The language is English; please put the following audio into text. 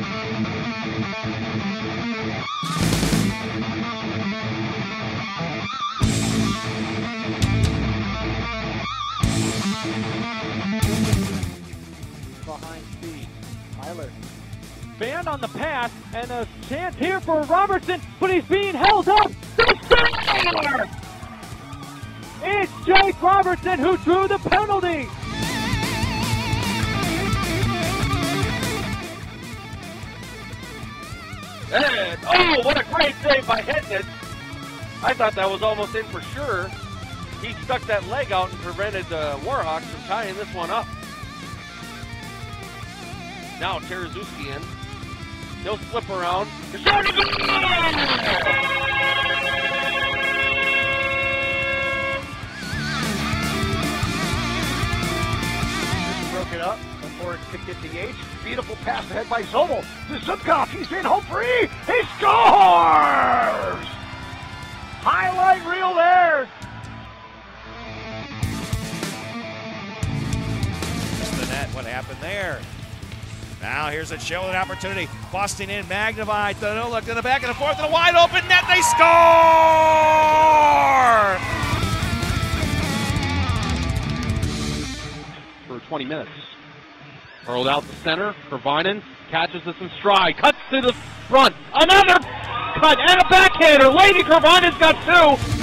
Behind speed. Tyler. Band on the pass, and a chance here for Robertson, but he's being held up. It's Jake Robertson who drew the penalty. And, oh, what a great save by Hedges. I thought that was almost in for sure. He stuck that leg out and prevented the Warhawks from tying this one up. Now Taraszewski in. He'll slip around. up before it could get the H. Beautiful pass ahead by Zobel to Zubkov. He's in home free. He scores! Highlight reel there. the net. What happened there? Now here's a showing opportunity. Busting in, Magnavite. look to the back and the forth and a wide open net. They score! for 20 minutes. Hurled out the center. Kervinen catches this in stride. Cuts to the front. Another cut and a backhander. Leevi Kervinen's got two.